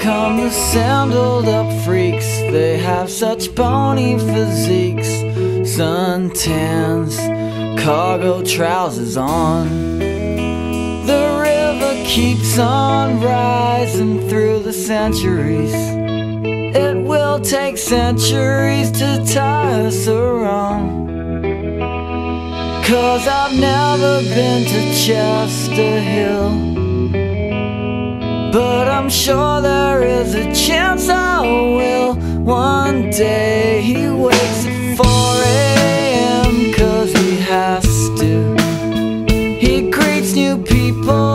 come the sandaled up freaks? They have such bony physiques, suntans, cargo trousers on. The river keeps on rising through the centuries. It will take centuries to tie us around. Cause I've never been to Chester Hill. But I'm sure there is a chance I will one day. He wakes at 4 a.m. cause he has to. He greets new people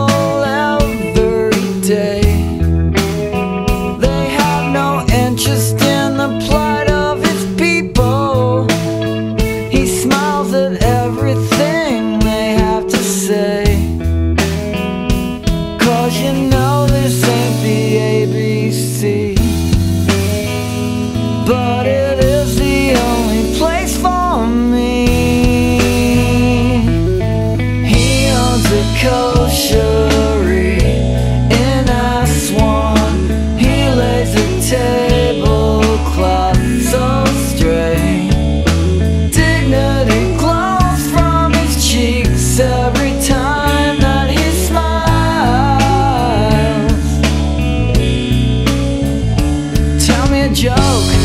joke,